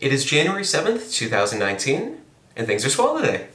It is January 7th, 2019, and things are swell today.